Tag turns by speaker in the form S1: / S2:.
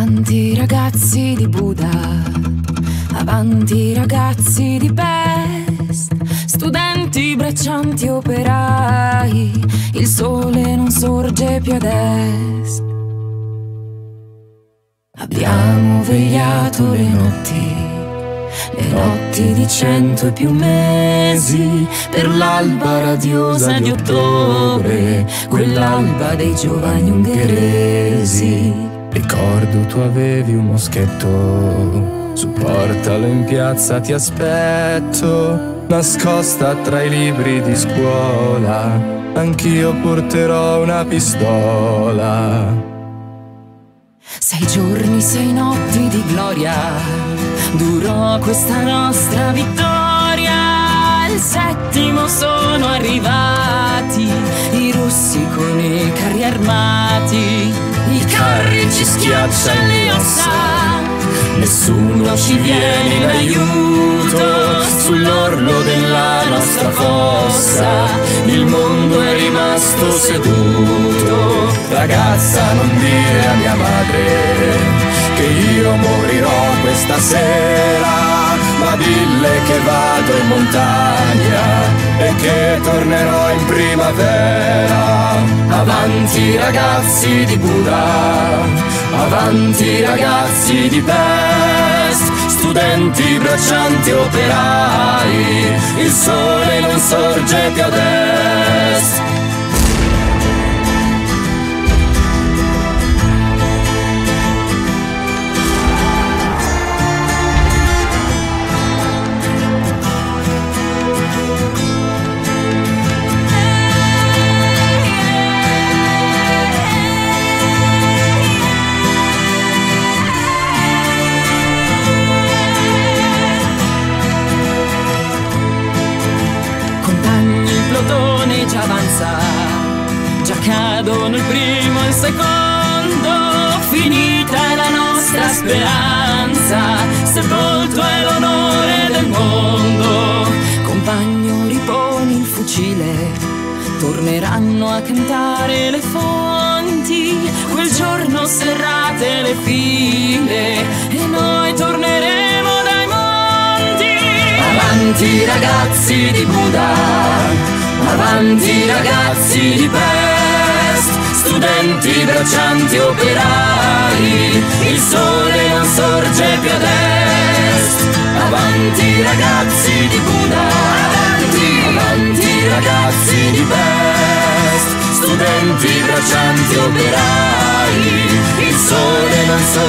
S1: Avanti ragazzi di Buda, avanti ragazzi di Pest, studenti, braccianti, operai, il sole non sorge più ad est. Abbiamo vegliato le notti, le notti di cento e più mesi, per l'alba radiosa di ottobre, quell'alba dei giovani ungheresi.
S2: Avevi un moschetto, supportalo in piazza ti aspetto, nascosta tra i libri di scuola, anch'io porterò una pistola.
S1: Sei giorni, sei notti di gloria, durò questa nostra vittoria. Il settimo sono arrivati, i russi con i carri armati i carri ci schiacciano le ossa, nessuno ci viene in aiuto, sull'orlo della nostra fossa, il mondo è rimasto seduto. Ragazza, non dire a mia madre che io morirò questa sera, ma dille che vado in montagna e che tornerò in primavera. Avanti ragazzi di Buda, avanti ragazzi di Pest, studenti, braccianti, operai, il sole non sorge più ad avanza, già cadono il primo e il secondo, finita è la nostra speranza, sepolto è l'onore del mondo. Compagno, riponi il fucile, torneranno a cantare le fonti, quel giorno serrate le file e noi torneremo dai monti. Avanti ragazzi di Buda Avanti ragazzi di Pest, studenti, braccianti, operai, il sole non sorge più ad est. Avanti ragazzi di Buda, avanti, avanti ragazzi di Pest, studenti, braccianti, operai, il sole non sorge più ad est.